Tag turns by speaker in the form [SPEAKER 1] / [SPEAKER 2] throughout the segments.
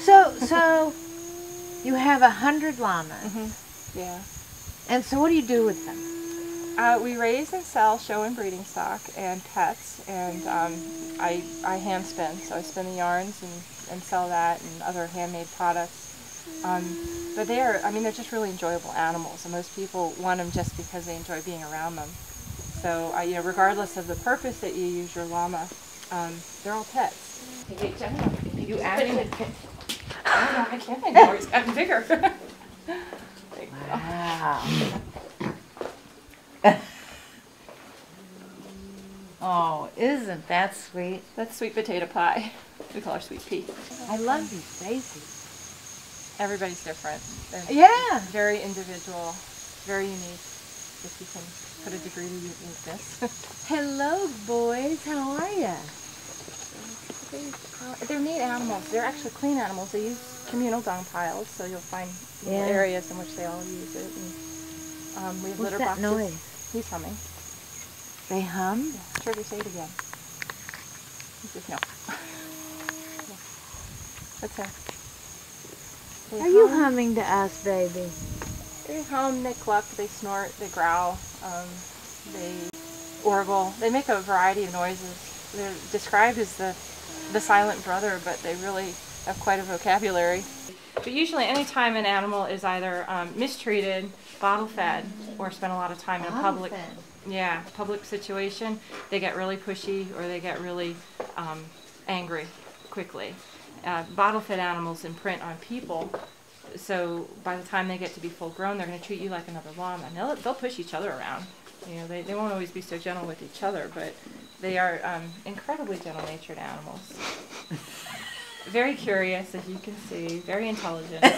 [SPEAKER 1] So, so you have a hundred llamas,
[SPEAKER 2] hmm Yeah.
[SPEAKER 1] and so what do you do with them?
[SPEAKER 2] Uh, we raise and sell show and breeding stock and pets, and um, I, I hand spin. So I spin the yarns and, and sell that and other handmade products. Um, but they are, I mean, they're just really enjoyable animals, and most people want them just because they enjoy being around them. So, uh, you know, regardless of the purpose that you use your llama, um, they're all pets.
[SPEAKER 1] You actually
[SPEAKER 2] I don't know, I can't anymore. It's gotten bigger. There you go.
[SPEAKER 1] Wow. oh, isn't that sweet?
[SPEAKER 2] That's sweet potato pie. We call her sweet pea.
[SPEAKER 1] I love these faces.
[SPEAKER 2] Everybody's different. They're
[SPEAKER 1] Yeah.
[SPEAKER 2] very individual, very unique, if you can put a degree to uniqueness.
[SPEAKER 1] Hello, boys. How are ya?
[SPEAKER 2] they, they're neat animals. They're actually clean animals. They use communal dung piles, so you'll find
[SPEAKER 1] Yeah.
[SPEAKER 2] areas in which they all use it. And, um, we have
[SPEAKER 1] What's
[SPEAKER 2] litter
[SPEAKER 1] that
[SPEAKER 2] boxes.
[SPEAKER 1] noise?
[SPEAKER 2] He's humming.
[SPEAKER 1] They hum.
[SPEAKER 2] Yeah. Trigger, say it again. He says no. That's her. They
[SPEAKER 1] Are you humming to us, baby?
[SPEAKER 2] They hum, they cluck, they snort, they growl, um, they orgle. They make a variety of noises. They're described as the, the silent brother, but they really have quite a vocabulary. But usually anytime an animal is either um, mistreated, bottle fed, or spent a lot of time in a public yeah, public situation, they get really pushy or they get really um, angry quickly. Uh, bottle fed animals imprint on people, so by the time they get to be full grown, they're going to treat you like another llama. And they'll, they'll push each other around. You know, they, they won't always be so gentle with each other, but they are um, incredibly gentle natured animals. very curious, as you can see, very intelligent.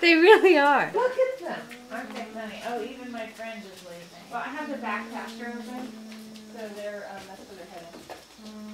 [SPEAKER 1] They really are. Look at them. Aren't they funny? Oh, even my friend is leaving.
[SPEAKER 2] Well, I have the back pasture open, so they're um, that's where they're heading.